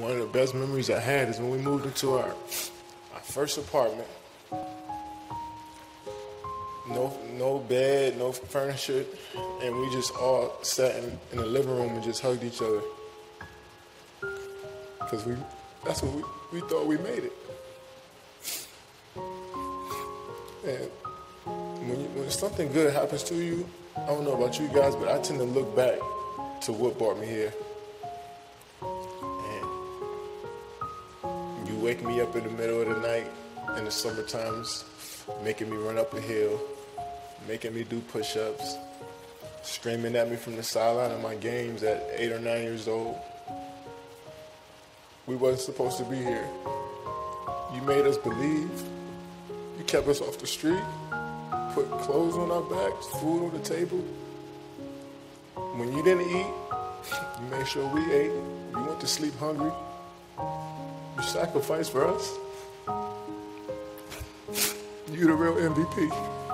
one of the best memories I had is when we moved into our, our first apartment. No, no bed, no furniture, and we just all sat in, in the living room and just hugged each other. Cause we, that's what we, we thought we made it. And when, you, when something good happens to you, I don't know about you guys, but I tend to look back to what brought me here. You wake me up in the middle of the night in the summer times, making me run up a hill, making me do push-ups, screaming at me from the sideline of my games at eight or nine years old. We wasn't supposed to be here. You made us believe. You kept us off the street, put clothes on our backs, food on the table. When you didn't eat, you made sure we ate. You went to sleep hungry. You sacrificed for us. You the real MVP.